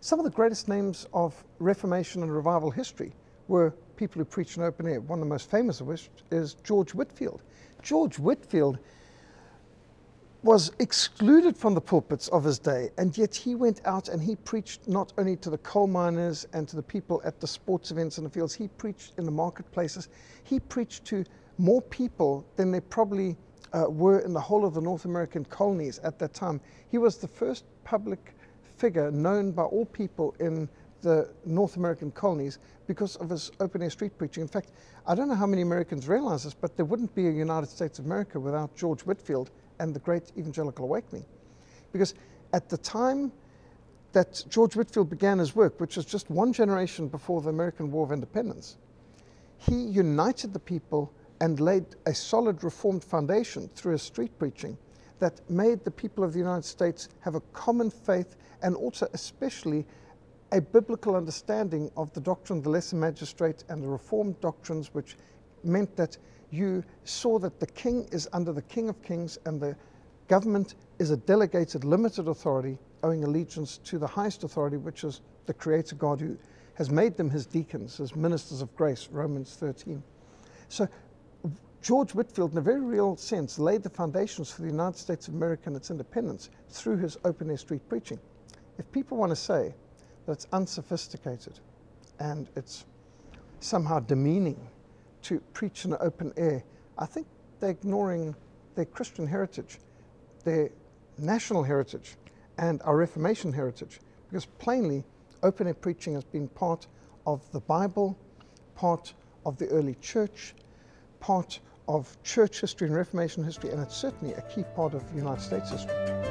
Some of the greatest names of Reformation and revival history were people who preached in open air. One of the most famous of which is George Whitefield. George Whitefield was excluded from the pulpits of his day, and yet he went out and he preached not only to the coal miners and to the people at the sports events in the fields, he preached in the marketplaces. He preached to more people than there probably uh, were in the whole of the North American colonies at that time. He was the first public figure known by all people in the North American colonies because of his open air street preaching. In fact, I don't know how many Americans realize this, but there wouldn't be a United States of America without George Whitefield and the Great Evangelical Awakening. Because at the time that George Whitefield began his work, which was just one generation before the American War of Independence, he united the people and laid a solid reformed foundation through his street preaching that made the people of the United States have a common faith and also, especially, a biblical understanding of the doctrine of the lesser magistrate and the reformed doctrines, which meant that you saw that the king is under the king of kings and the government is a delegated, limited authority owing allegiance to the highest authority, which is the Creator God who has made them his deacons, his ministers of grace, Romans 13. So George Whitefield, in a very real sense, laid the foundations for the United States of America and its independence through his open air street preaching. If people want to say that it's unsophisticated and it's somehow demeaning to preach in the open air, I think they're ignoring their Christian heritage, their national heritage, and our Reformation heritage. Because plainly, open air preaching has been part of the Bible, part of the early church, part of church history and Reformation history, and it's certainly a key part of United States history.